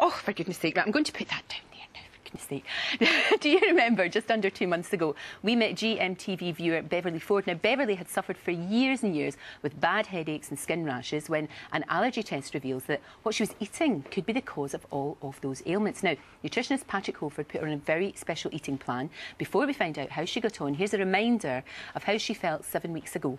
Oh, for goodness sake, I'm going to put that down there for goodness sake. Do you remember just under two months ago, we met GMTV viewer Beverly Ford? Now, Beverly had suffered for years and years with bad headaches and skin rashes when an allergy test reveals that what she was eating could be the cause of all of those ailments. Now, nutritionist Patrick Holford put her on a very special eating plan. Before we find out how she got on, here's a reminder of how she felt seven weeks ago.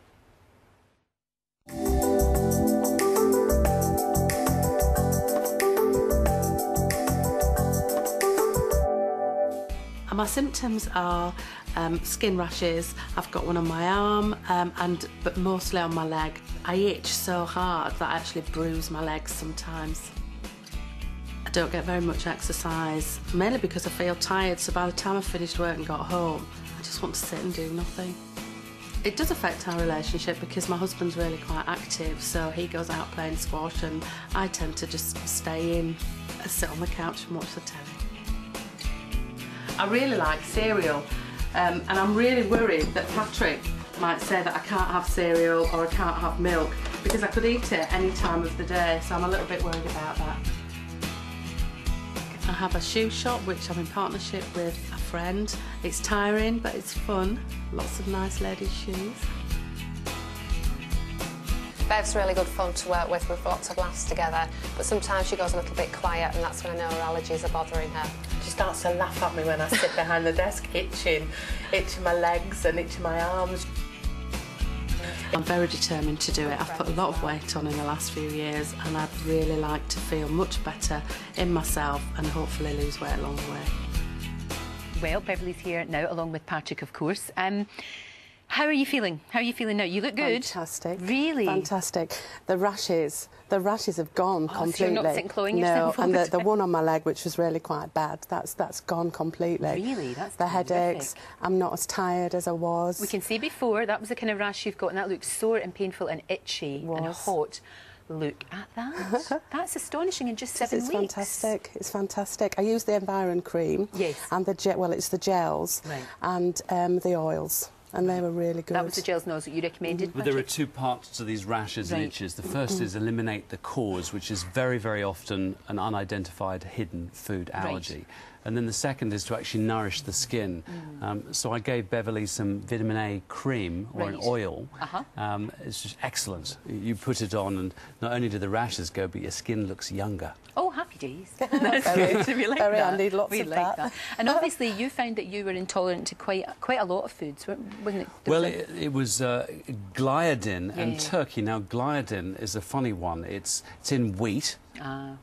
My symptoms are um, skin rashes. I've got one on my arm, um, and but mostly on my leg. I itch so hard that I actually bruise my legs sometimes. I don't get very much exercise, mainly because I feel tired. So by the time I finished work and got home, I just want to sit and do nothing. It does affect our relationship because my husband's really quite active, so he goes out playing squash, and I tend to just stay in, sit on the couch and watch the telly. I really like cereal um, and I'm really worried that Patrick might say that I can't have cereal or I can't have milk because I could eat it any time of the day so I'm a little bit worried about that. I have a shoe shop which I'm in partnership with a friend. It's tiring but it's fun. Lots of nice ladies' shoes. Bev's really good fun to work with. We've lots of laughs together, but sometimes she goes a little bit quiet, and that's when I know her allergies are bothering her. She starts to laugh at me when I sit behind the desk, itching, itching my legs and itching my arms. I'm very determined to do it. I've put a lot of weight on in the last few years and I'd really like to feel much better in myself and hopefully lose weight along the way. Well, Beverly's here now, along with Patrick, of course. Um, how are you feeling? How are you feeling now? You look good. Fantastic. Really? Fantastic. The rashes, the rashes have gone oh, completely. So you're not sitting clawing no, yourself and the, the, the, one on my leg, which was really quite bad, that's that's gone completely. Really? That's the terrific. headaches. I'm not as tired as I was. We can see before that was the kind of rash you've got, and that looks sore and painful and itchy was. and hot. Look at that. That's astonishing in just seven it's weeks. It's fantastic. It's fantastic. I use the Environ cream. Yes. And the gel, well, it's the gels. Right. And um, the oils and they were really good. That was the gels nose that you recommended. But there are two parts to these rashes right. and itches. The first is eliminate the cause, which is very, very often an unidentified hidden food allergy. Right. And then the second is to actually nourish the skin. Mm. Um, so I gave Beverly some vitamin A cream or right. an oil. Uh -huh. um, it's just excellent. You put it on, and not only do the rashes go, but your skin looks younger. Oh, happy days. That's very, good. We like very that. handy, lots we of like that. that. And obviously, you found that you were intolerant to quite quite a lot of foods, wasn't it? Well, it, it, was uh, gliadin yeah. and turkey. Now, gliadin is a funny one. It's it's in wheat. Ah.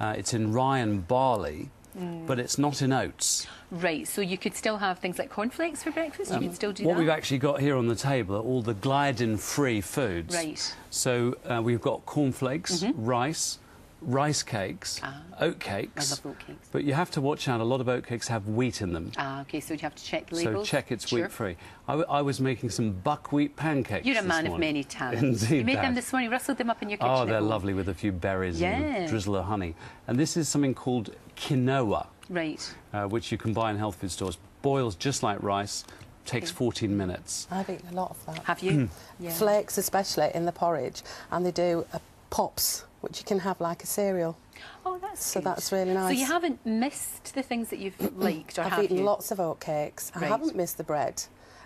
Uh, it's in rye and barley. Mm. But it's not in oats. Right, so you could still have things like cornflakes for breakfast? Um, you could still do what that? What we've actually got here on the table are all the gliadin-free foods. Right. So uh, we've got cornflakes, mm -hmm. rice, rice cakes, ah, oat cakes. I love oat cakes. But you have to watch out, a lot of oat cakes have wheat in them. Ah, OK, so you have to check the labels? So check it's sure. wheat-free. I, I was making some buckwheat pancakes You're a man morning. of many talents. Indeed, You made Dad. them this morning, You rustled them up in your kitchen Oh, they're lovely with a few berries yeah. and a drizzle of honey. And this is something called quinoa. Right. Uh, which you can buy in health food stores. Boils just like rice, takes 14 minutes. I've eaten a lot of that. Have you? Hmm. yeah. Flakes, especially in the porridge, and they do a pops, which you can have like a cereal. Oh, that's so that's really nice. So you haven't missed the things that you've liked, or I've have eaten you? lots of oatcakes. Right. I haven't missed the bread.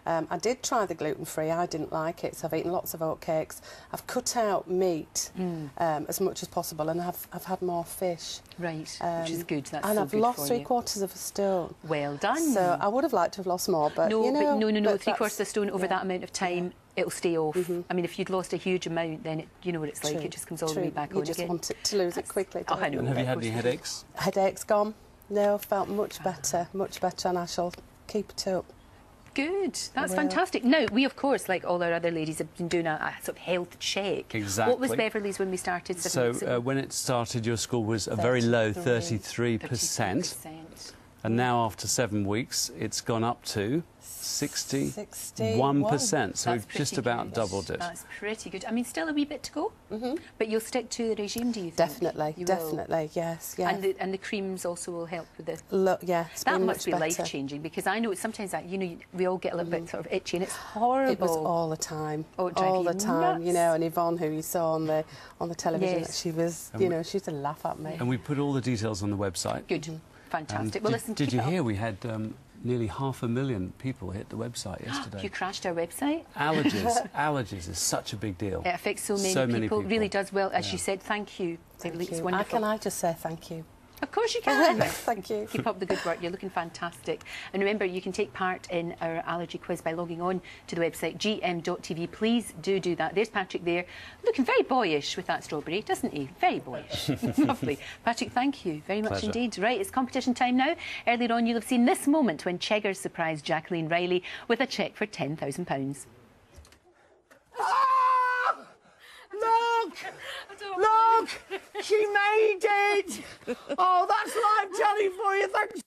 Um, I did try the gluten-free. I didn't like it, so I've eaten lots of oatcakes. I've cut out meat mm. um, as much as possible, and I've, I've had more fish. Right, um, which is good. That's and so I've good lost three you. quarters of a stone. Well done. So I would have liked to have lost more, but no, you know, but no, no, no. but Three quarters of a stone over yeah. that amount of time. Yeah. It'll stay off. Mm -hmm. I mean, if you'd lost a huge amount, then it, you know what it's like. True. It just comes all True. the way back you on just want it to lose That's, it quickly. Oh, I know. And have you had any headaches? Headaches gone. No, felt much better, much better, and I shall keep it up. Good. That's Well. fantastic. Now, we, of course, like all our other ladies, have been doing a, a sort of health check. Exactly. What was Beverly's when we started? So uh, when it started, your score was a very low 33. 33%. 33%. And now, after seven weeks, it's gone up to 61%. So That's we've just pretty about good. doubled it. That's pretty good. I mean, still a wee bit to go, mm-hmm. but you'll stick to the regime, do you think? Definitely, You will. definitely, yes, yeah. And the, and the creams also will help with the. Look, yeah, That must be life changing because I know it's sometimes that you know we all get a little bit sort of itchy and it's horrible. It was all the time, Oh, it all the time, you know. And Yvonne, who you saw on the on the television, Yes. she was, And you we- know, she used to laugh at me. And we put all the details on the website. good, And fantastic. well, did, listen, did you up. hear we had um, nearly half a million people hit the website yesterday? You crashed our website. allergies, allergies is such a big deal. It affects so many, So many people. people. Really does. Well, as Yeah. you said, thank you. Thank It's you. I, wonderful. can I just say thank you? Of course you can. Thank you. Keep up the good work. You're looking fantastic. And remember, you can take part in our allergy quiz by logging on to the website gm.tv. Please do do that. There's Patrick there, looking very boyish with that strawberry, doesn't he? Very boyish. Lovely. Patrick, thank you very much Pleasure. indeed. Right, it's competition time now. Earlier on, you'll have seen this moment when Cheggers surprised Jacqueline Riley with a cheque for £10,000. Ah! Look! Look! She made it! Oh, that's live telly for you. Thanks